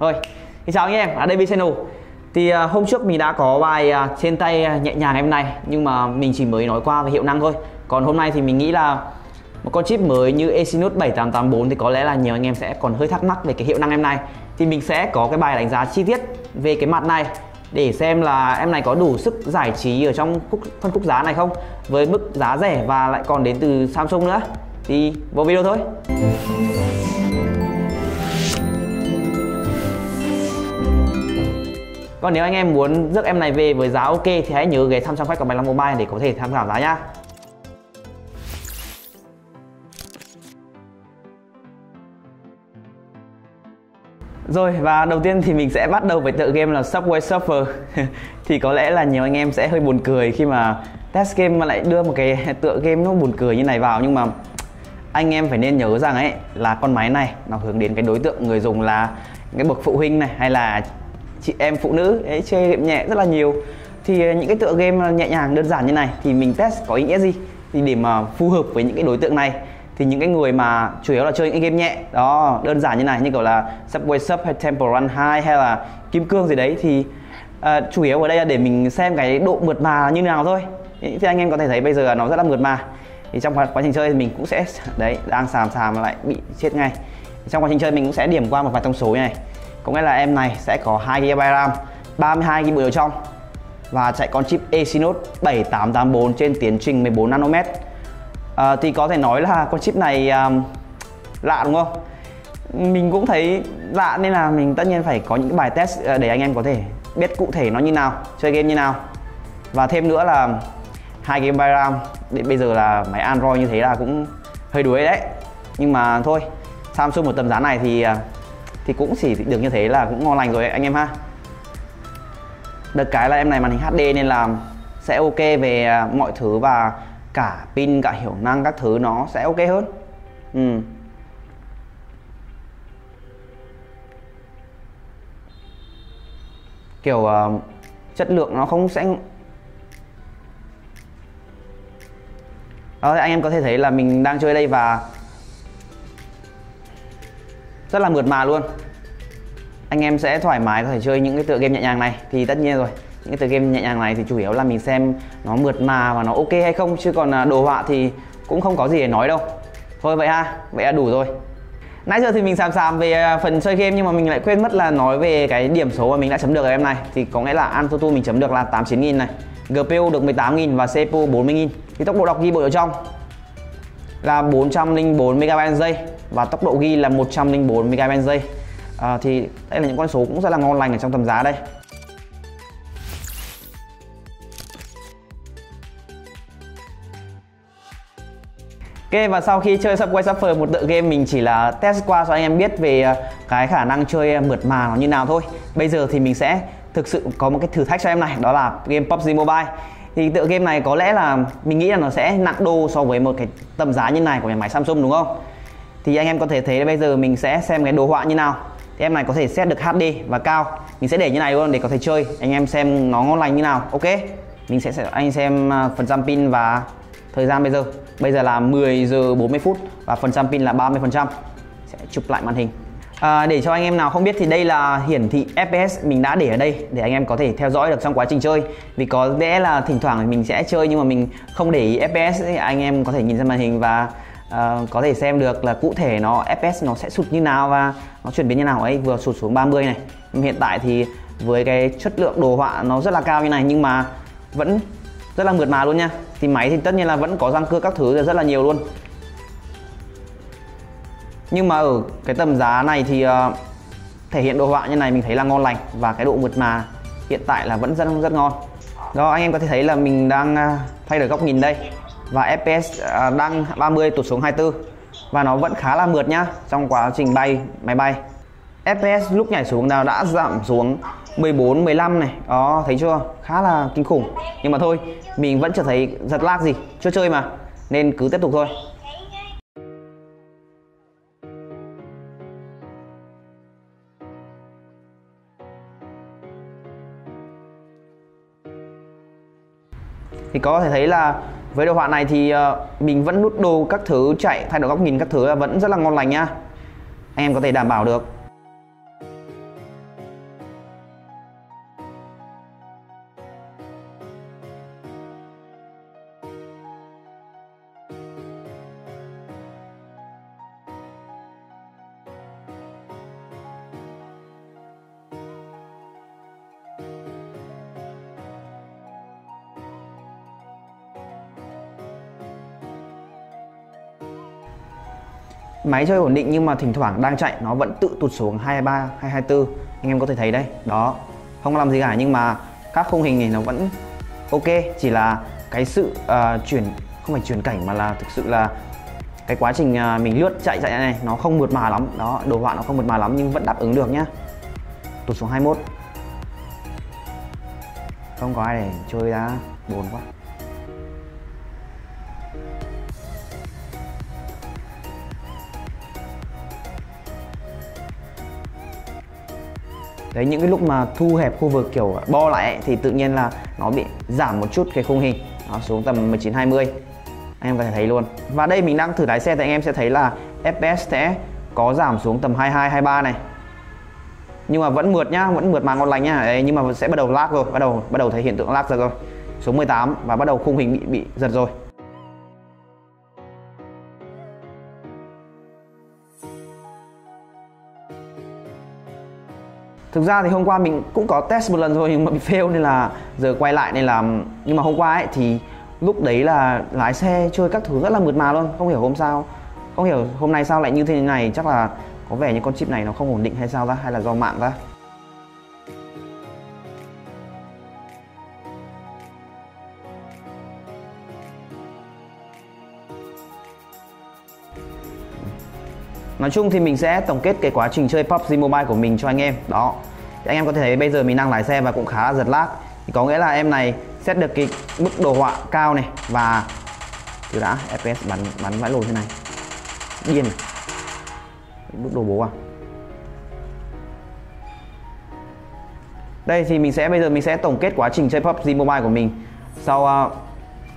Rồi, thì chào anh em, ở đây Channel. Thì à, hôm trước mình đã có bài à, trên tay à, nhẹ nhàng em này Nhưng mà mình chỉ mới nói qua về hiệu năng thôi. Còn hôm nay thì mình nghĩ là một con chip mới như Exynos 7884 thì có lẽ là nhiều anh em sẽ còn hơi thắc mắc về cái hiệu năng em này. Thì mình sẽ có cái bài đánh giá chi tiết về cái mặt này để xem là em này có đủ sức giải trí ở trong khúc, phân khúc giá này không với mức giá rẻ và lại còn đến từ Samsung nữa. Thì vào video thôi. Còn nếu anh em muốn rước em này về với giá ok thì hãy nhớ ghé thăm trang web của Bạch Long Mobile để có thể tham khảo giá nhá. Rồi, và đầu tiên thì mình sẽ bắt đầu với tựa game là Subway Surfer Thì có lẽ là nhiều anh em sẽ hơi buồn cười khi mà test game mà lại đưa một cái tựa game nó buồn cười như này vào Nhưng mà anh em phải nên nhớ rằng ấy, là con máy này nó hướng đến cái đối tượng người dùng là cái bậc phụ huynh này, hay là chị em phụ nữ ấy chơi game nhẹ rất là nhiều. Thì ờ, những cái tựa game ờ, nhẹ nhàng đơn giản như này thì mình test có ý nghĩa gì? Thì để mà phù hợp với những cái đối tượng này thì những cái người mà chủ yếu là chơi những game nhẹ đó đơn giản như này như kiểu là Subway Sub hay Temple Run 2 hay là Kim Cương gì đấy thì uh, chủ yếu ở đây là để mình xem cái độ mượt mà như nào thôi. Thì anh em có thể thấy bây giờ nó rất là mượt mà. Thì trong quá trình chơi thì mình cũng sẽ đấy đang sàm sàm lại bị chết ngay. Trong quá trình chơi mình cũng sẽ điểm qua một vài thông số như này có nghĩa là em này sẽ có 2 GB RAM 32 GB ở trong. Và chạy con chip Exynos 7884 trên tiến trình 14 nanomet. À, thì có thể nói là con chip này um, lạ đúng không? Mình cũng thấy lạ nên là mình tất nhiên phải có những bài test ờ, để anh em có thể biết cụ thể nó như nào chơi game như nào. Và thêm nữa là 2 GB RAM đến bây giờ là máy Android như thế là cũng hơi đuối đấy. Nhưng mà thôi Samsung một tầm giá này thì ờ, thì cũng chỉ được như thế là cũng ngon lành rồi anh em ha được cái là em này màn hình HD nên là sẽ ok về à, mọi thứ và cả pin cả hiệu năng các thứ nó sẽ ok hơn ừ. kiểu uh, chất lượng nó không sẽ đó anh em có thể thấy là mình đang chơi đây và rất là mượt mà luôn. Anh em sẽ thoải mái, có thể chơi những cái tựa game nhẹ nhàng này. Thì tất nhiên rồi, những cái tựa game nhẹ nhàng này thì chủ yếu là mình xem nó mượt mà và nó ok hay không. Chứ còn à, đồ họa thì cũng không có gì để nói đâu. Thôi vậy ha, vậy là đủ rồi. Nãy giờ thì mình sàm sàm về à, phần chơi game nhưng mà mình lại quên mất là nói về cái điểm số mà mình đã chấm được ở em này. Thì có nghĩa là AnTuTu mình chấm được là 89 nghìn này GPU được 18 nghìn và CPU 40 nghìn. Thì tốc độ đọc ghi bộ ở trong là 404 MB giây và tốc độ ghi là 104 MB giây. À, thì đây là những con số cũng rất là ngon lành ở trong tầm giá đây. Ok và sau khi chơi Subway Surfer một tựa game mình chỉ là test qua cho anh em biết về à, cái khả năng chơi à, mượt mà nó như nào thôi. Bây giờ thì mình sẽ thực sự có một cái thử thách cho em này đó là game PUBG Mobile. Thì tựa game này có lẽ là mình nghĩ là nó sẽ nặng đô so với một cái tầm giá như này của nhà máy Samsung đúng không? Thì anh em có thể thấy bây giờ mình sẽ xem cái đồ họa như nào. Thì em này có thể set được HD và cao. Mình sẽ để như này luôn để có thể chơi. Anh em xem nó ngon lành như nào. Ok. Mình sẽ anh xem à, phần trăm pin và thời gian bây giờ. Bây giờ là 10 giờ 40 phút và phần trăm pin là 30 phần trăm. Sẽ chụp lại màn hình. À, để cho anh em nào không biết thì đây là hiển thị FPS mình đã để ở đây để anh em có thể theo dõi được trong quá trình chơi. Vì có lẽ là thỉnh thoảng mình sẽ chơi nhưng mà mình không để ý FPS thì anh em có thể nhìn ra màn hình và uh, có thể xem được là cụ thể nó FPS nó sẽ sụt như nào và nó chuyển biến như nào ấy. Vừa sụt xuống 30 này. Nhưng hiện tại thì với cái chất lượng đồ họa nó rất là cao như này nhưng mà vẫn rất là mượt mà luôn nha. Thì máy thì tất nhiên là vẫn có răng cưa các thứ rất là nhiều luôn. Nhưng mà ở cái tầm giá này thì uh, thể hiện đồ họa như này mình thấy là ngon lành và cái độ mượt mà hiện tại là vẫn rất rất ngon. Đó anh em có thể thấy là mình đang uh, thay đổi góc nhìn đây và FPS à, đang 30 tụt xuống 24 và nó vẫn khá là mượt nhá, trong quá trình bay, máy bay. FPS lúc nhảy xuống nào đã giảm xuống 14 15 này. Đó, thấy chưa? Khá là kinh khủng. Nhưng mà thôi, mình vẫn chưa thấy giật lag gì. Chưa chơi mà, nên cứ tiếp tục thôi. Thì có thể thấy là với đồ họa này thì ờ, mình vẫn nút đồ các thứ, chạy thay đổi góc nhìn các thứ là vẫn rất là ngon lành nha. Anh em có thể đảm bảo được. Máy chơi ổn định nhưng mà thỉnh thoảng đang chạy nó vẫn tự tụt xuống 23 224 anh em có thể thấy đây đó. Không làm gì cả nhưng mà các khung hình thì nó vẫn ok. Chỉ là cái sự uh, chuyển không phải chuyển cảnh mà là thực sự là cái quá trình uh, mình lướt chạy chạy này nó không mượt mà lắm. Đó đồ họa nó không mượt mà lắm nhưng vẫn đáp ứng được nhá. Tụt xuống 21 không có ai để chơi ra buồn quá. Đấy những cái lúc mà thu hẹp khu vực kiểu bo lại ấy, thì tự nhiên là nó bị giảm một chút cái khung hình. Nó xuống tầm 19 20 anh em có thể thấy luôn. Và đây mình đang thử lái xe thì anh em sẽ thấy là FPS sẽ có giảm xuống tầm 22 23 này. Nhưng mà vẫn mượt nhá vẫn mượt mà ngon lành nhá. Đấy, nhưng mà sẽ bắt đầu lag rồi bắt đầu bắt đầu thấy hiện tượng lag rồi rồi. Số 18 và bắt đầu khung hình bị bị giật rồi. Thực ra thì hôm qua mình cũng có test một lần rồi nhưng mà bị fail nên là giờ quay lại nên là nhưng mà hôm qua ấy thì lúc đấy là lái xe chơi các thứ rất là mượt mà luôn. Không hiểu hôm sao, không hiểu hôm nay sao lại như thế này, chắc là có vẻ như con chip này nó không ổn định hay sao ra hay là do mạng ra Nói chung thì mình sẽ tổng kết cái quá trình chơi PUBG Mobile của mình cho anh em. Đó. Thì Anh em có thể thấy bây giờ mình đang lái xe và cũng khá là giật lag. Thì có nghĩa là em này xét được cái mức đồ họa cao này Và Từ đã FPS bắn bắn vãi lồi thế này. Điên này Mức đồ bố à? Đây thì mình sẽ bây giờ mình sẽ tổng kết quá trình chơi PUBG Mobile của mình. Sau uh,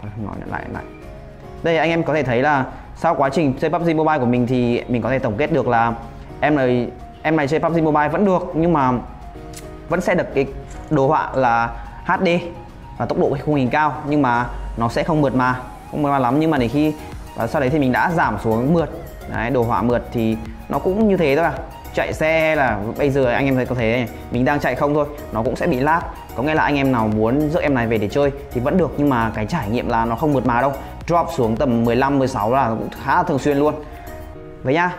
không nói lại lại. Đây anh em có thể thấy là sau quá trình chơi PUBG Mobile của mình thì mình có thể tổng kết được là em này em này chơi PUBG Mobile vẫn được nhưng mà vẫn sẽ được cái đồ họa là HD và tốc độ khung hình cao nhưng mà nó sẽ không mượt mà không mượt mà lắm. Nhưng mà để khi và sau đấy thì mình đã giảm xuống mượt. Đấy, đồ họa mượt thì nó cũng như thế thôi à chạy xe hay là bây giờ anh em thấy có thể mình đang chạy không thôi, nó cũng sẽ bị lag. Có nghĩa là anh em nào muốn rước em này về để chơi thì vẫn được, nhưng mà cái trải nghiệm là nó không mượt mà đâu. Drop xuống tầm 15 16 là cũng khá là thường xuyên luôn. Vậy nha.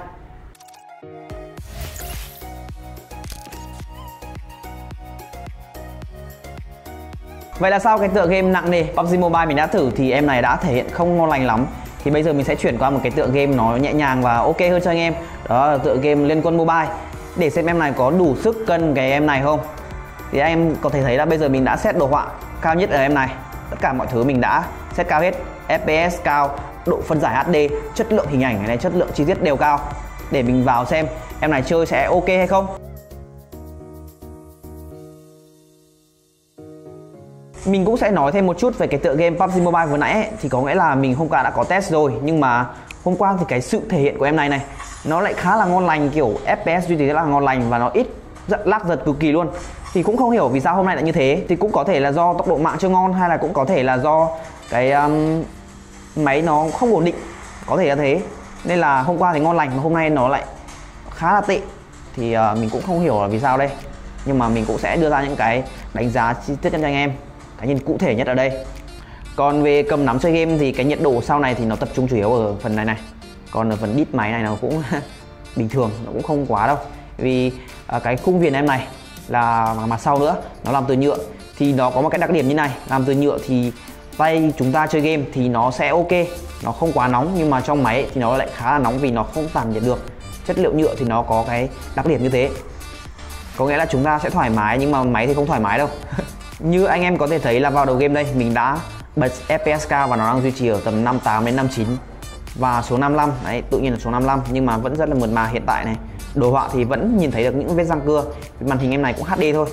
Vậy là sau cái tựa game nặng nề PUBG Mobile mình đã thử thì em này đã thể hiện không ngon lành lắm. Thì bây giờ mình sẽ chuyển qua một cái tựa game nó nhẹ nhàng và ok hơn cho anh em. Đó là tựa game Liên Quân Mobile. Để xem em này có đủ sức cân cái em này không. Thì anh em có thể thấy là bây giờ mình đã set đồ họa cao nhất ở em này. Tất cả mọi thứ mình đã set cao hết. FPS cao, độ phân giải HD, chất lượng hình ảnh này, chất lượng chi tiết đều cao. Để mình vào xem em này chơi sẽ ok hay không. Mình cũng sẽ nói thêm một chút về cái tựa game PUBG Mobile vừa nãy ấy, thì có nghĩa là mình hôm qua đã có test rồi nhưng mà hôm qua thì cái sự thể hiện của em này này nó lại khá là ngon lành kiểu FPS duy trì rất là ngon lành và nó ít giật lắc giật cực kỳ luôn. Thì cũng không hiểu vì sao hôm nay lại như thế. Thì cũng có thể là do tốc độ mạng chưa ngon hay là cũng có thể là do cái um, máy nó không ổn định. Có thể là thế. Nên là hôm qua thì ngon lành mà hôm nay nó lại khá là tệ. Thì uh, mình cũng không hiểu là vì sao đây. Nhưng mà mình cũng sẽ đưa ra những cái đánh giá chi tiết cho anh em cái nhìn cụ thể nhất ở đây. Còn về cầm nắm chơi game thì cái nhiệt độ sau này thì nó tập trung chủ yếu ở phần này này. Còn ở phần đít máy này nó cũng bình thường, nó cũng không quá đâu. Vì à, cái khung viền em này là mặt sau nữa, nó làm từ nhựa. Thì nó có một cái đặc điểm như này, làm từ nhựa thì tay chúng ta chơi game thì nó sẽ ok, nó không quá nóng. Nhưng mà trong máy thì nó lại khá là nóng vì nó không tản nhiệt được. Chất liệu nhựa thì nó có cái đặc điểm như thế. Có nghĩa là chúng ta sẽ thoải mái nhưng mà máy thì không thoải mái đâu. như anh em có thể thấy là vào đầu game đây, mình đã bật FPS cao và nó đang duy trì ở tầm 58 đến 59 và số 55 đấy, tự nhiên là số 55 nhưng mà vẫn rất là mượt mà hiện tại này. Đồ họa thì vẫn nhìn thấy được những vết răng cưa. Màn hình em này cũng HD thôi.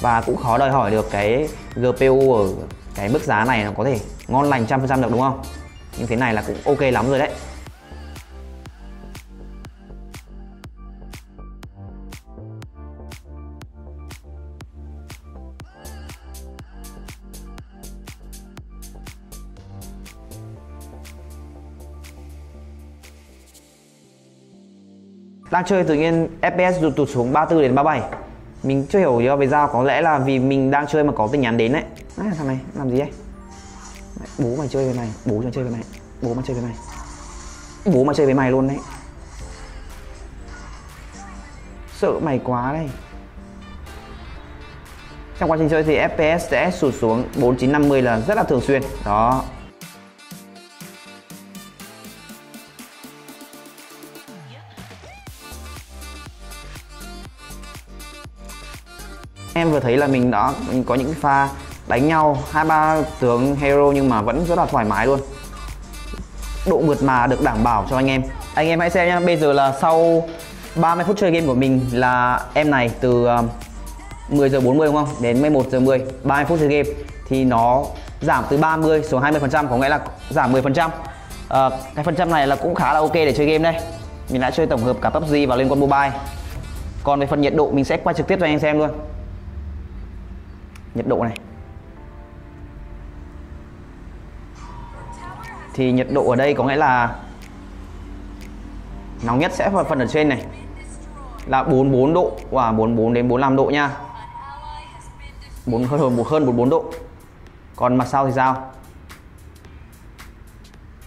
Và cũng khó đòi hỏi được cái GPU ở cái mức giá này nó có thể ngon lành trăm phần trăm được, đúng không? Nhưng thế này là cũng ok lắm rồi đấy. Đang chơi tự nhiên FPS tụt, tụt xuống 34 đến 37 mình chưa hiểu do vì sao có lẽ là vì mình đang chơi mà có tin nhắn đến đấy à, thằng này làm gì đấy bố mày chơi với mày bố mày chơi với mày bố mày chơi với mày bố mày chơi với mày luôn đấy. Sợ mày quá đây trong quá trình chơi thì FPS sẽ sụt xuống 4950 là rất là thường xuyên. Đó. Thấy là mình đã có những pha đánh nhau hai ba tướng hero nhưng mà vẫn rất là thoải mái luôn. Độ mượt mà được đảm bảo cho anh em. Anh em hãy xem nhá bây giờ là sau 30 phút chơi game của mình là em này từ um, 10 giờ 40 đúng không? Đến 11 giờ 10 30 phút chơi game. Thì nó giảm từ 30 xuống 20 phần trăm có nghĩa là giảm 10 phần trăm. À, cái phần trăm này là cũng khá là ok để chơi game đây. Mình đã chơi tổng hợp cả PUBG và Liên Quân Mobile. Còn về phần nhiệt độ mình sẽ quay trực tiếp cho anh em xem luôn nhiệt độ này. Thì nhiệt độ ở đây có nghĩa là nóng nhất sẽ phần ở trên này. Là 44 độ và wow, 44 đến 45 độ nha. 4 hơn hơn hơn 44 độ. Còn mặt sau thì sao?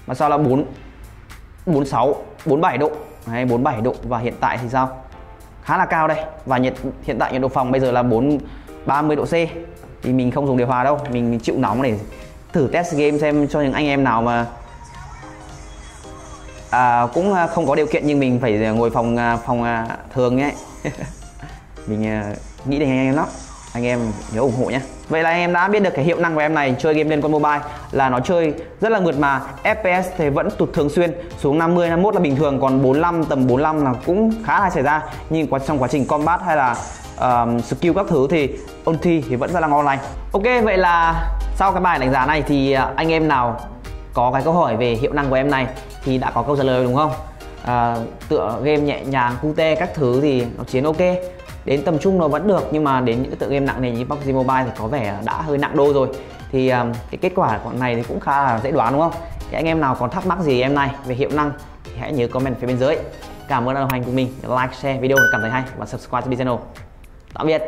Mặt sau là 4 46 47 độ. Hay 47 độ. Và hiện tại thì sao? Khá là cao đây. Và nhiệt hiện tại nhiệt độ phòng bây giờ là 4 30 độ C. Thì mình không dùng điều hòa đâu mình chịu nóng để thử test game xem cho những anh em nào mà à, cũng à, không có điều kiện nhưng mình phải ngồi phòng à, phòng à, thường nhé mình nghĩ đến anh em lắm. Anh em nhớ ủng hộ nhé. Vậy là anh em đã biết được cái hiệu năng của em này chơi game liên quân mobile là nó chơi rất là mượt mà. FPS thì vẫn tụt thường xuyên xuống 50 51 là bình thường còn 45 tầm 45 là cũng khá là xảy ra. Nhưng trong quá trình combat hay là um, skill các thứ thì ôn thi thì vẫn rất là ngon lành. Ok vậy là sau cái bài đánh giá này thì à, anh em nào có cái câu hỏi về hiệu năng của em này thì đã có câu trả lời đúng không? À, tựa game nhẹ nhàng cute các thứ thì nó chiến ok. Đến tầm trung nó vẫn được nhưng mà đến những tựa game nặng này như PUBG Mobile thì có vẻ đã hơi nặng đô rồi. Thì um, cái kết quả của này thì cũng khá là dễ đoán đúng không? Thì anh em nào còn thắc mắc gì em này về hiệu năng thì hãy nhớ comment phía bên dưới. Cảm ơn đã đồng hành cùng mình like share video cảm thấy hay và subscribe cho channel tạm biệt.